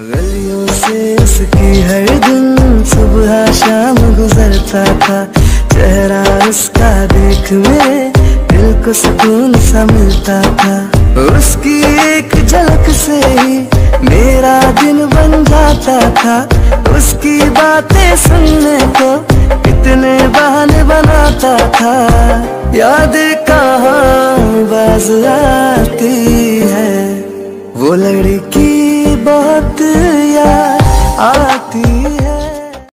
गलियों से उसकी हर दिन सुबह शाम गुजरता था। चेहरा उसका देख में दिल को सुकून सा मिलता था। उसकी एक झलक से ही मेरा दिन बन जाता था। उसकी बातें सुनने को कितने बहाने बनाता था। याद कहाँ बाज आती है? वो लड़की बात याद आती है।